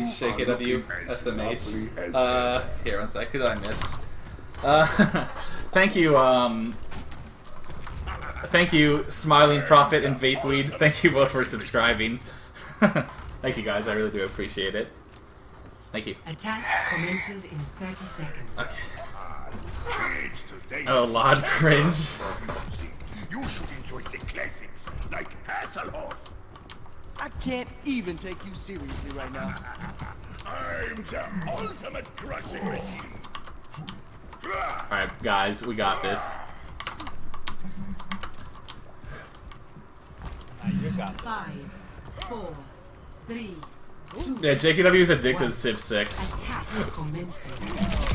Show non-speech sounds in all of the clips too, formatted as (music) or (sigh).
Shake it of you, SMH. Uh, here, one sec. Who did I miss? Uh, (laughs) thank you, um, thank you, Smiling Prophet and Vapeweed. Thank you both for subscribing. (laughs) thank you guys, I really do appreciate it. Thank you. Attack commences in 30 seconds. Okay. Oh, Lord (laughs) cringe. You should enjoy the classics, like Hasselhoff. I can't even take you seriously right now. I'm the ultimate crushing machine. Alright, guys, we got this. Five, four, three, two. Yeah, JKW is addicted to Civ 6. Attack commencing.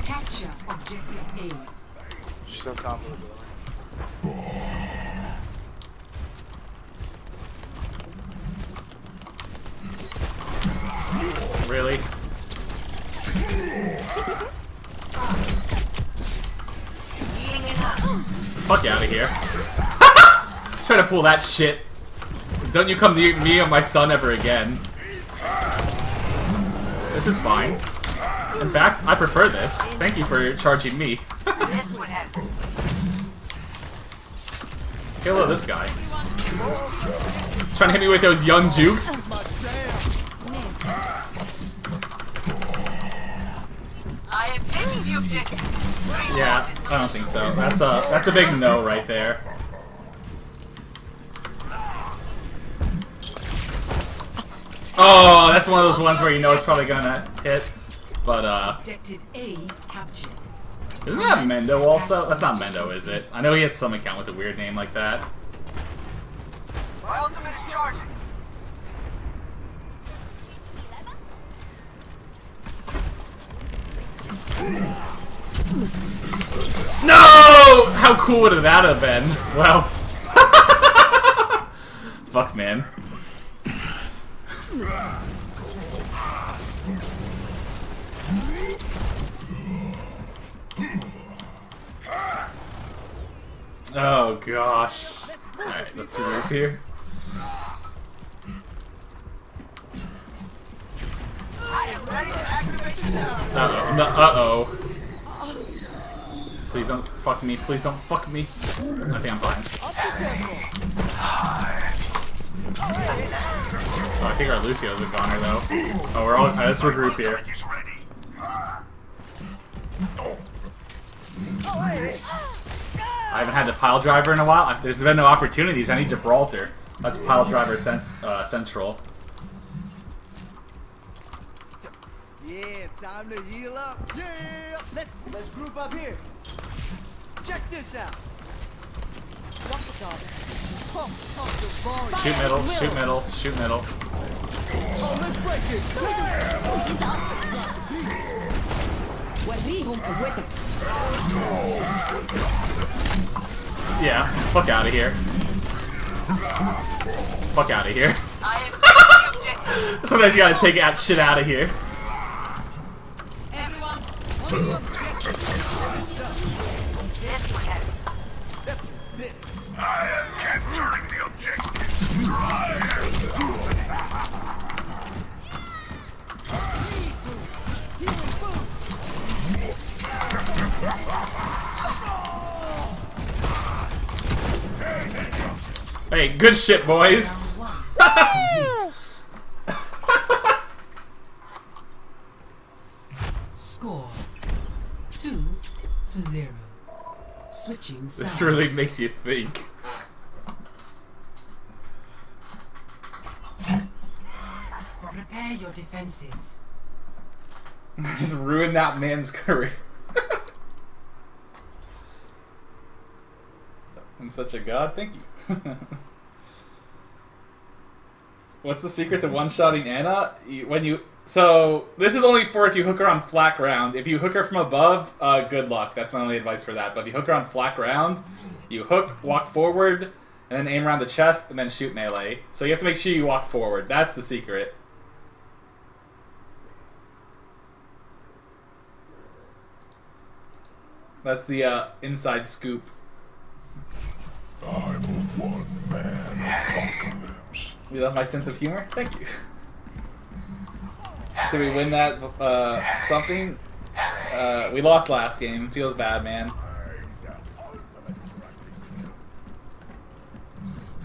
Capture objective A. She's on top of the building. Really? Fuck out of here. (laughs) Try to pull that shit. Don't you come near me or my son ever again. This is fine. In fact, I prefer this. Thank you for charging me. (laughs) Kill this guy. Trying to hit me with those young jukes. I am taking the objective. Yeah, I don't think so. That's a that's a big no right there. Oh, that's one of those ones where you know it's probably gonna hit. But uh Objective A captured. isn't that Mendo also? That's not Mendo, is it? I know he has some account with a weird name like that. My ultimate is charging. No! How cool would that have been? Well. (laughs) Fuck man. Oh gosh. Alright, let's move here. Uh oh. Please don't fuck me. Please don't fuck me. I think I'm fine. Oh, I think our Lucio's a goner though. Oh, we're all. Uh, let's regroup here. I haven't had the pile driver in a while. There's been no opportunities. I need Gibraltar. That's pile driver cent uh, central. Yeah, time to heal up. Yeah, let's let's group up here. Check this out. Drop the car. Pump, pump the volume. Shoot middle. Shoot middle. Shoot middle. Oh, let's break it. Yeah. Fuck out of here. Fuck out of here. I am taking the objective. (laughs) Sometimes you gotta take that shit out of here. Everyone, on the objective. This one has I am capturing the objective. Hey, good shit, boys. (laughs) (laughs) This really makes you think. Prepare your defenses. (laughs) Just ruin that man's career. (laughs) I'm such a god, thank you. (laughs) What's the secret to one-shotting Ana? You, when you so this is only for if you hook her on flat ground. If you hook her from above, uh, good luck. That's my only advice for that. But if you hook her on flat ground, you hook, walk forward, and then aim around the chest, and then shoot melee. So you have to make sure you walk forward. That's the secret. That's the uh, inside scoop. I'm a one-man apocalypse. (laughs) You love my sense of humor? Thank you. Did we win that uh, something? Uh, we lost last game. Feels bad, man.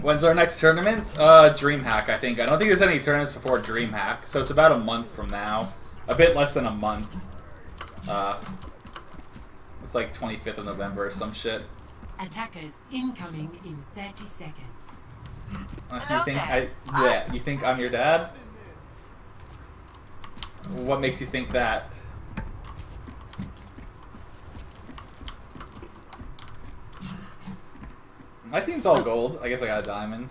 When's our next tournament? Uh, DreamHack, I think. I don't think there's any tournaments before DreamHack, so it's about a month from now. A bit less than a month. Uh, it's like 25th of November or some shit. Attackers incoming in 30 seconds. Uh, you think I? Yeah, you think I'm your dad? What makes you think that? My team's all gold. I guess I got a diamond.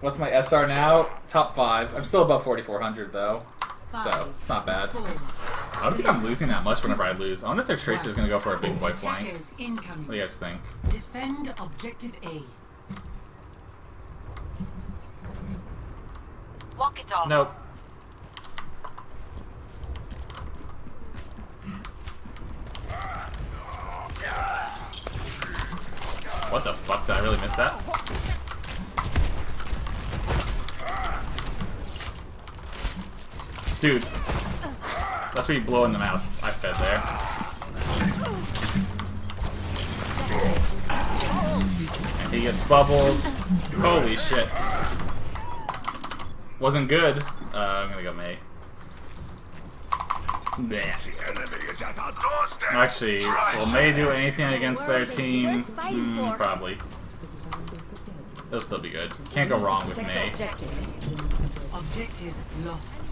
What's my SR now? Top five. I'm still above 4,400 though, so it's not bad. I don't think I'm losing that much whenever I lose. I wonder if their Tracer's gonna go for a big boy flank. What do you guys think? Defend objective A. Walk it off. Nope. What the fuck? Did I really miss that? Dude. That's where you blow in the mouth. I fed there. And he gets bubbled. Holy shit. Wasn't good. Uh, I'm gonna go Mei. Bleh. The enemy is at our doorstep. Actually, will Mei do anything against their team? Hmm, probably. They'll still be good. Can't go wrong with Mei. Objective lost.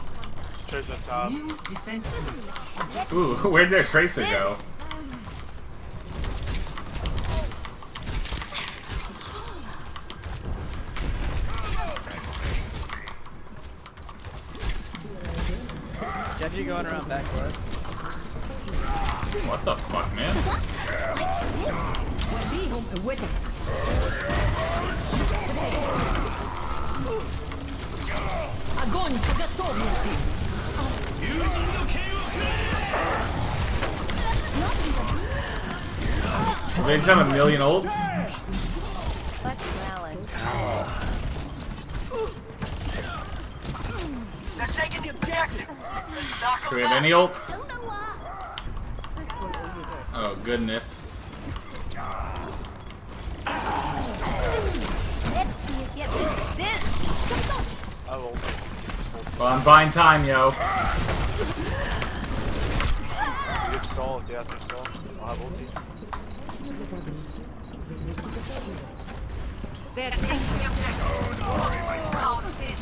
Tracer top. New defense group. Ooh, (laughs) where'd their Tracer go? Genji going around back left. What the fuck, man? Огонь по готовности! They just have a million ults? They're taking the objective. Knock Do them we have down. any ults? Oh, goodness. Let's see if you beat this. I will. Well, I'm buying time, yo. You get stalled. Yeah, they're stalled. I'll have ulti. They're taking the. Oh, this.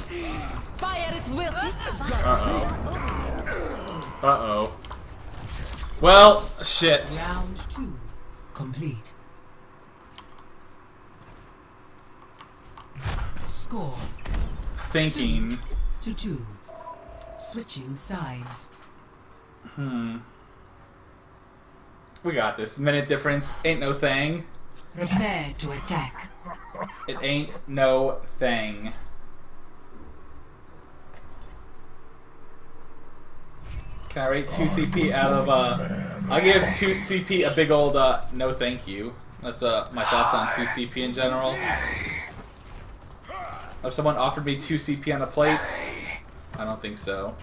Fire it with this Uh-oh. Uh-oh. Well, shit. Round two complete. Score Thinking. to two. Switching sides. Hmm. We got this. Minute difference. Ain't no thing. Prepare to attack. It ain't no thing. Can I rate 2 CP out of, uh... I'll give 2 CP a big old, uh, no thank you. That's, uh, my thoughts on 2 CP in general. If someone offered me 2 CP on a plate, I don't think so.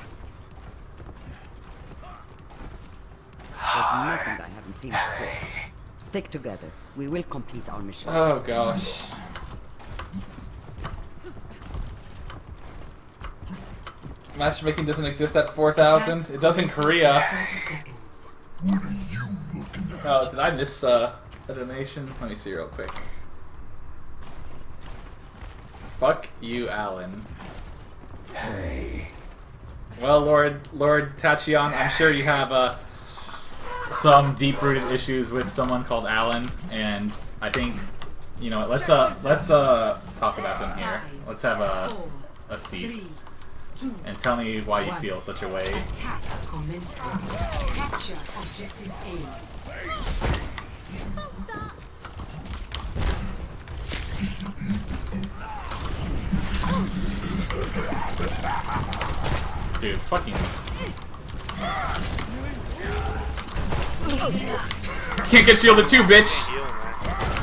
There's nothing I haven't seen before. Stick together. We will complete our mission. Oh, gosh. Matchmaking doesn't exist at 4,000. It does in Korea. 30 seconds. Oh, did I miss uh, a donation? Let me see real quick. Fuck you, Alan. Hey. Well, Lord Lord Tachion, I'm sure you have uh, some deep-rooted issues with someone called Alan, and I think you know let's uh let's uh talk about them here. Let's have a a seat and tell me why you feel such a way. Attack commencing. Capture objective A. Dude, fucking. Can't get shielded too, bitch.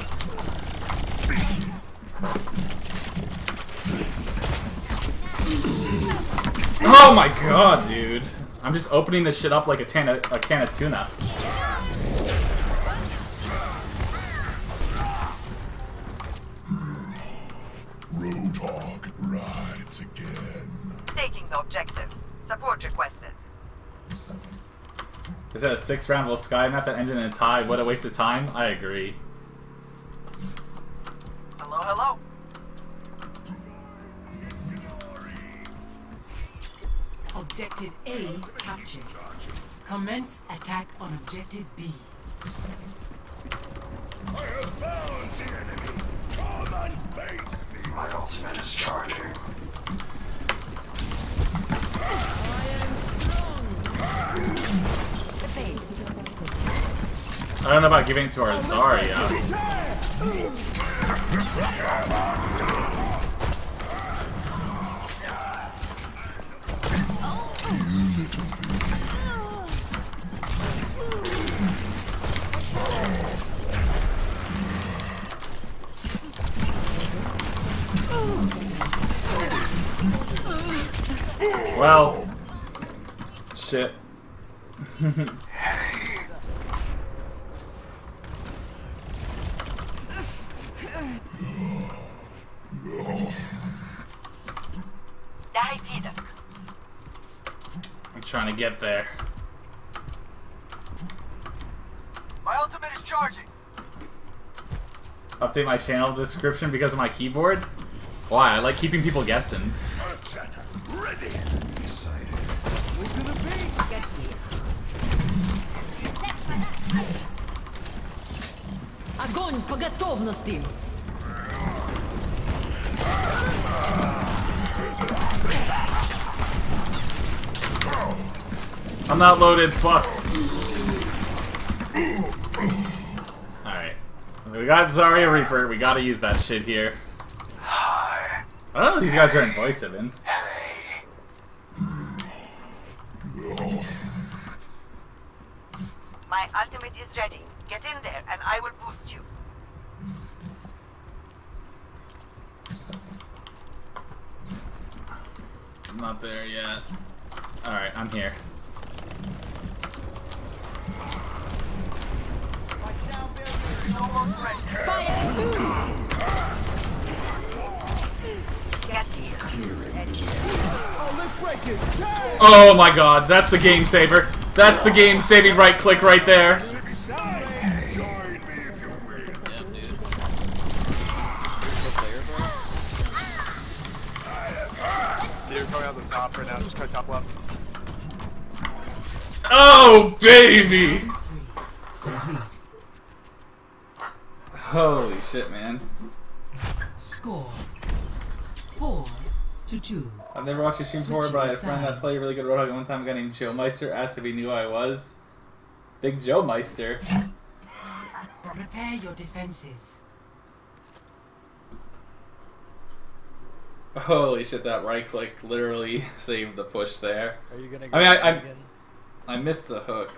Oh my god, dude. I'm just opening this shit up like a, tan a can of tuna. Roadhog rides again. Taking the objective. Support requested. Is that a six round little sky map that ended in a tie? What a waste of time? I agree. Attack on objective B. I have found the enemy. Come and face me. My ultimate is charging. I don't know about giving it to our Zarya. Uh. Well, shit. I'm trying to get there. My ultimate is charging. Update my channel description because of my keyboard? Why? I like keeping people guessing. Earth Shatter, ready. We to the beat. Get here. Огонь по готовности! I'm not loaded, fuck. Alright. We got Zarya Reaper, we gotta use that shit here. I don't know if these guys are in voice even. My Not there yet. Alright, I'm here. My sound barrier is Fire at will! Get here. Oh, let's break it. Hey! Oh my god, that's the game saver. That's the game saving right click right there. Join me if you will. They're going out the top right now. Just cut top left. Oh baby! Holy shit, man. Score. Four to two. I've never watched a stream before, but I had a friend that played really good Roadhog one time, a guy named Joe Meister, asked if he knew who I was. Big Joe Meister. Prepare your defenses. Holy shit, that right click literally (laughs) saved the push there. Are you gonna I mean, I- I- again? I missed the hook.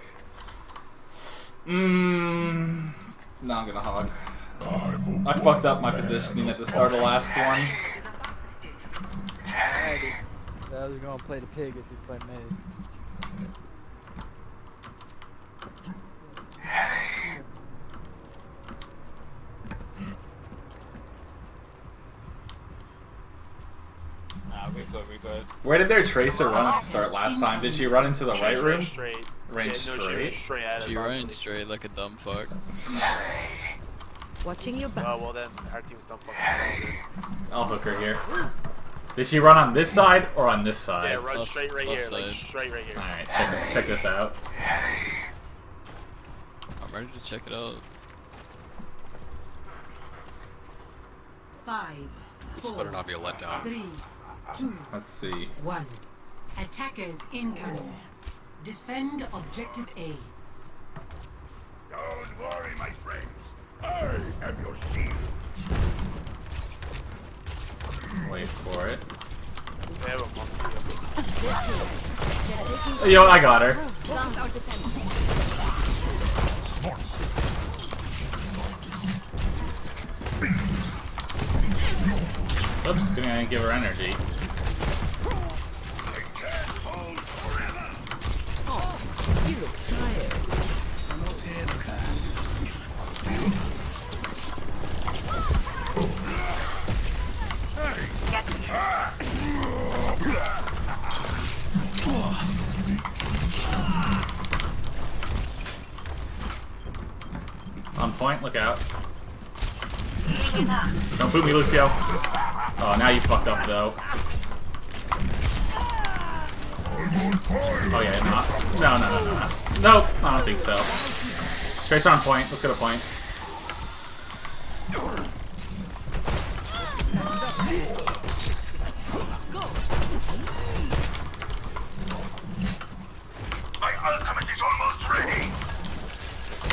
Mmm. No, I'm gonna hog. I fucked up my positioning at the start of last one. Alrighty. I was gonna play the pig if you play mid. Nah, we good, we good. Where did their tracer run at the start last time? Did she run into the right room? Straight. Ran yeah, no, she ran straight? straight at us. She ran straight like a dumb fuck. Watching your back. Oh, well then, our team was dumb fucking. I'll hook her here. Did she run on this side or on this side? Yeah, run Left- straight right left here, like straight right here. Alright, check, check this out. I'm ready to check it out. Five. This four, better not be a letdown. Three, two, Let's see. one. Attackers incoming. Defend objective A. Don't worry, my friends. I am your shield. Wait for it. They have a monkey. Yo, I got her. Drums are defending. Oops, gonna give her energy. On point, look out. Don't boot me, Lucio. Oh, now you fucked up, though. Oh, yeah, not. No, no, no, no, no. Nope, I don't think so. Tracer on point. Let's get a point.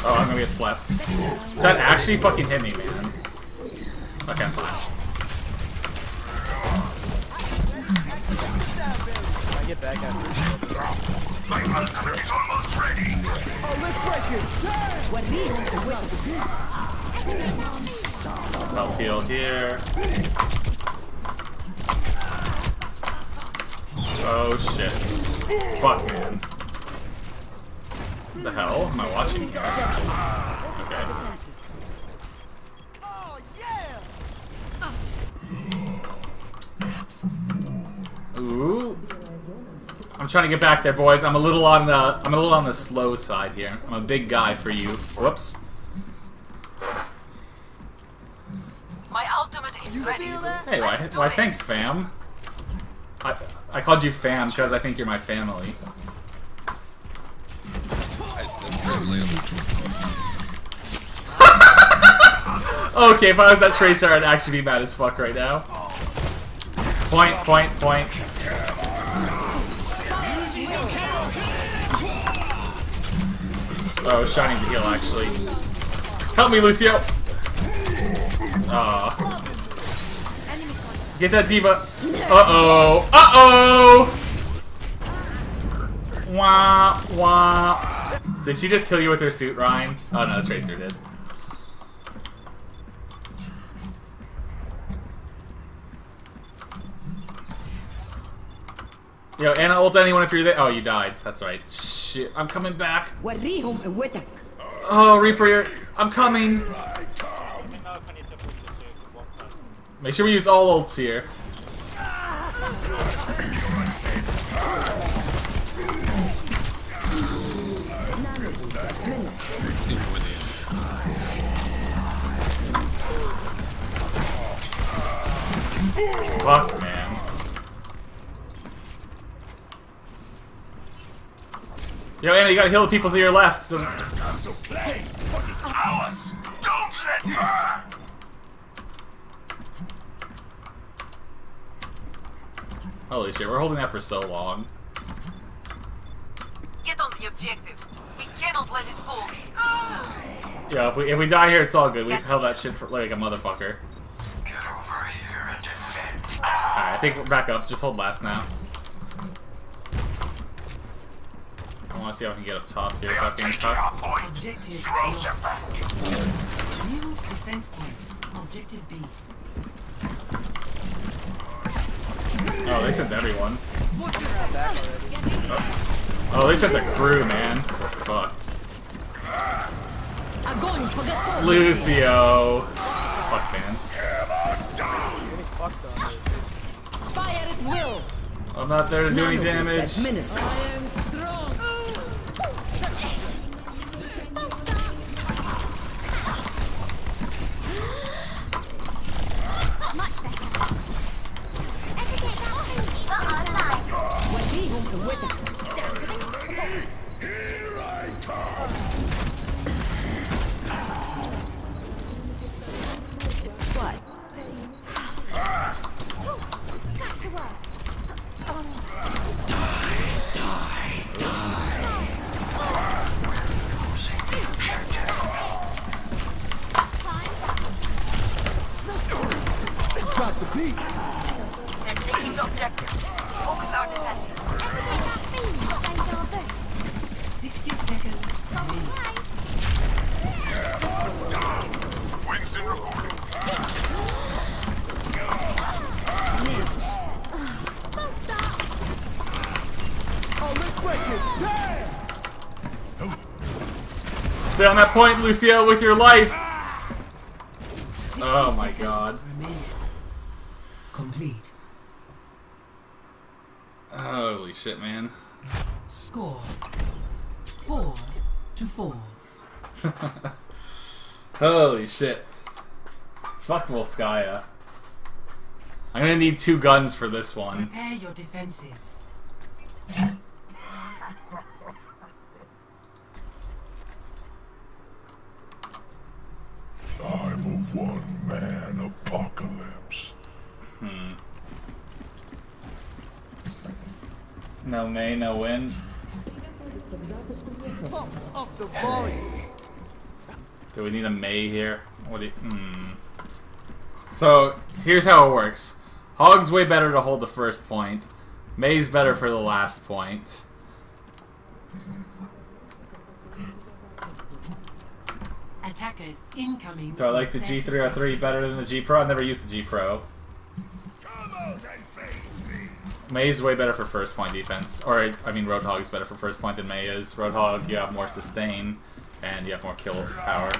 Oh, I'm gonna get slapped. That actually fucking hit me, man. Okay, I'm fine. I get back after. My ultimate is almost ready. Oh, let's break it. Self heal here. Oh shit. Fuck, man. What the hell am I watching. Oh, yeah. Ooh. I'm trying to get back there, boys. I'm a little on the I'm a little on the slow side here. I'm a big guy for you. Whoops. My ultimate is ready. Hey, why why thanks, fam. I I called you fam because I think you're my family. I still probably Okay, if I was that tracer, I'd actually be mad as fuck right now. Point, point, point. Oh, I was shining the heal actually. Help me, Lucio. Get that diva. Uh oh. Uh oh. Wah wah. Did she just kill you with her suit, Ryan? Oh no, Tracer did. Yo, Ana ult anyone if you're there. Oh, you died. That's right. Shit, I'm coming back. Oh, Reaper, I'm coming. Make sure we use all ults here. Fuck. Yo, Ana, you gotta heal the people to your left. The- to play. What is ours? Don't let her. Holy shit, we're holding that for so long. Get on the objective. We cannot let it fall. Yeah, if we if we die here, it's all good. We've held that shit for like a motherfucker. Get over here and defend. Alright, I think we're back up. Just hold last now. I want to see if I can get up top here without being cut. Objective New defense point. Objective B. Oh, they sent everyone. Oh. oh, they sent the crew, man. Fuck. Lucio. Fuck, man. I'm not there to do any damage. On that point, Lucio, with your life. Oh my god. Complete. Holy shit, man. Score. Four to four. (laughs) Holy shit. Fuck Volskaya. I'm gonna need two guns for this one. Prepare your defenses. I'm a one-man apocalypse. Hmm. No Mei, no win. Pump up the volume. Do we need a Mei here? What do you, hmm. So, here's how it works. Hog's way better to hold the first point. Mei's better for the last point. Attackers incoming. So I like the in 30 G303 better than the G Pro. I've never used the G Pro. Me. is way better for first point defense. Or, I mean, Roadhog is better for first point than Mei is. Roadhog, you have more sustain, and you have more kill power.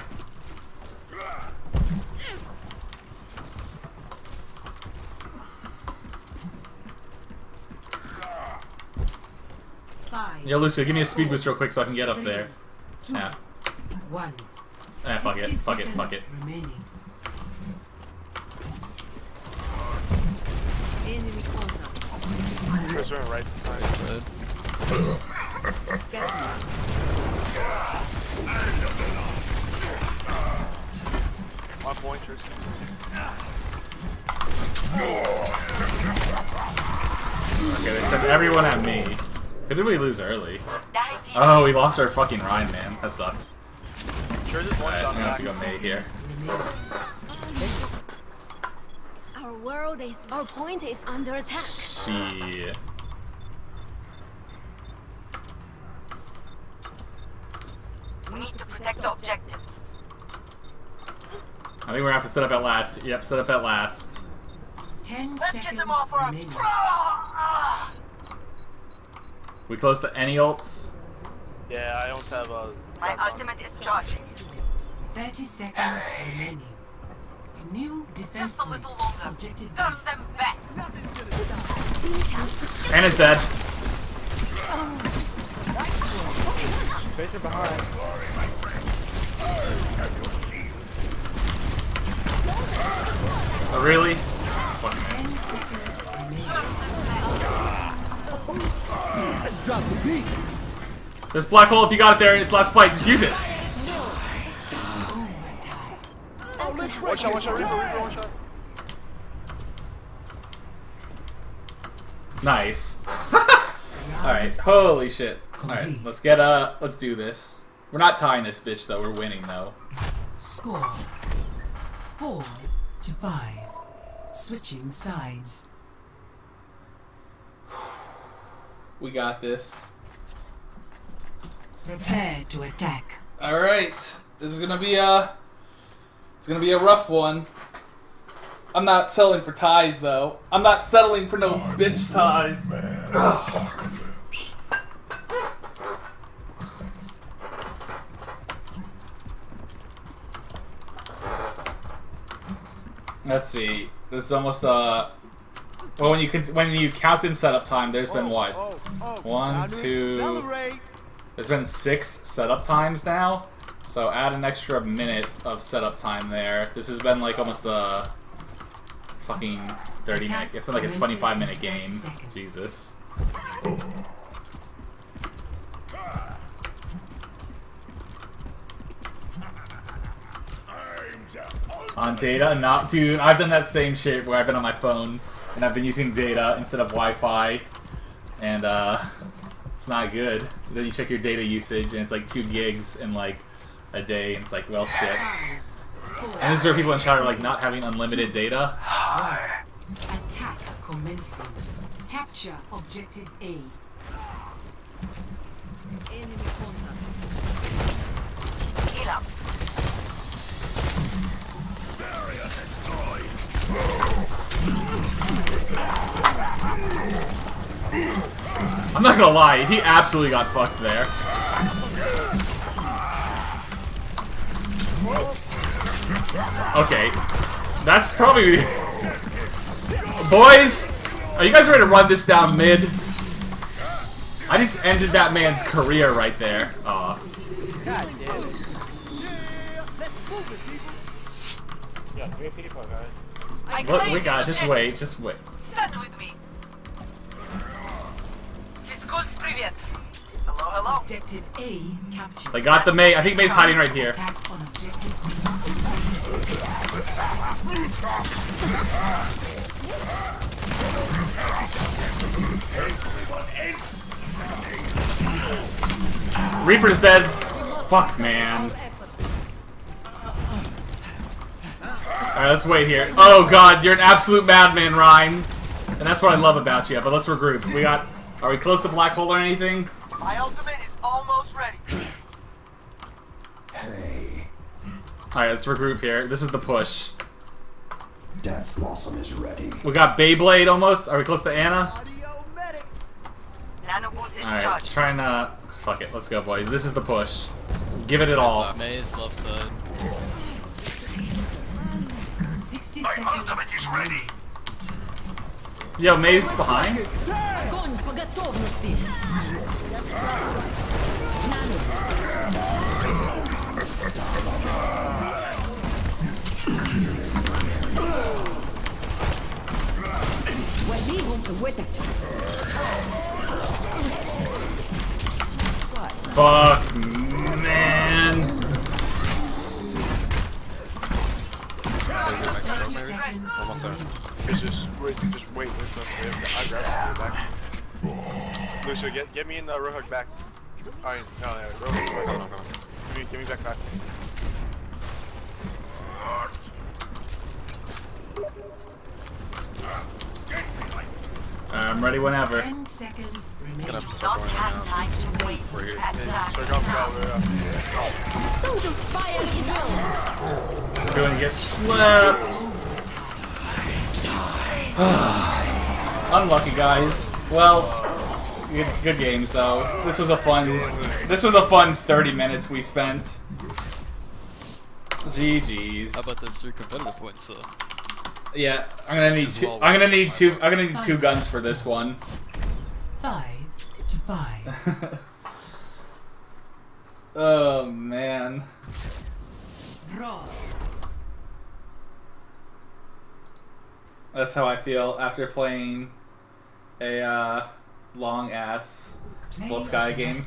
Five, Yo, Lucio, give me a speed boost real quick so I can get up there. Yeah. one. Eh, fuck it, fuck it, fuck it. Remaining. Enemy contact. Prisoner right beside. One point, Tristan. Okay, they sent everyone at me. Who did we lose early? Oh, we lost our fucking Rein, man. That sucks. Sure, Alright, I'm gonna have to go Mei here. Our world is. Our point is under attack. Shit. We need to protect the objective. I think we're gonna have to set up at last. Yep, set up at last. Ten Let's get them off our. remaining. Ah! We close to any ults? Yeah, I almost have a. My gun on. ultimate is charging. Thirty seconds remaining. New defense Just a little longer. Objective Turn them back. Ana's dead. Tracer behind. Oh, really? Fuck, man. ten seconds remaining. Let's drop the beat. There's black hole if you got it there. In It's last fight. Just use it. One shot, one shot, Reaper. Reaper, one shot. Nice. (laughs) Alright, holy shit. Alright, let's get uh let's do this. We're not tying this bitch though, we're winning though. Score four to five. Switching sides. We got this. Prepare to attack. Alright. This is gonna be a It's gonna be a rough one. I'm not selling for ties though. I'm not settling for no bitch ties. Let's see. This is almost uh well when you can when you count in setup time, there's been Oh, what? oh, oh, One, time to two- accelerate. There's been six setup times now, so add an extra minute of setup time there. This has been like almost the fucking 30 minute. It's been like a 25 minute game. Jesus. I'm the On data, not dude. I've done that same shit where I've been on my phone and I've been using data instead of Wi-Fi, and uh, it's not good. Then you check your data usage and it's like two gigs in like a day, and it's like, well, shit. And is there people in chat are like not having unlimited data? Attack commencing. Capture objective A. Enemy contact. Heal up. I'm not gonna lie, he absolutely got fucked there. Okay, that's probably. (laughs) Boys, are you guys ready to run this down mid? I just ended that man's career right there. Aw. God damn it. Yeah, let's move it, Give me people, guys. Look, we got. Just wait. Just wait. Objective A captured. They got the Mei. I think Mei's hiding right here. Attack on objective Reaper's dead. Fuck, man. Alright, let's wait here. Oh god, you're an absolute madman, Ryan. And that's what I love about you, but let's regroup. We got... Are we close to black hole or anything? My ultimate is almost ready. Hey, Alright, let's regroup here. This is the push. Death Blossom is ready. We got Beyblade almost. Are we close to Ana? Audio medic. Nano boost is Alright, trying to... Uh, fuck it, let's go, boys. This is the push. Give it it all. Maze left side. 60 My ultimate is ready. Yo, Mei's behind? Fuck, man. Almost there. It's just wait, just wait, wait for him. I grab him back. Lucio, get get me in the Roadhog back. I mean, no, no, Roadhog back. Come on, come on. Give me, give me back fast. I'm ready whenever. 10 seconds remaining. Gonna have start going now. Time to wait. We're here. Attack. So go, go, go. Don't you fire his will. Going to get slapped. (sighs) Unlucky, guys. Well, good, good games though. This was a fun. This was a fun 30 minutes we spent. GG's. How about those three competitive points though? Yeah, I'm gonna need two. I'm gonna need two. I'm gonna need two guns for this one. 5 to 5. (laughs) oh man. That's how I feel after playing a uh, long ass full sky game.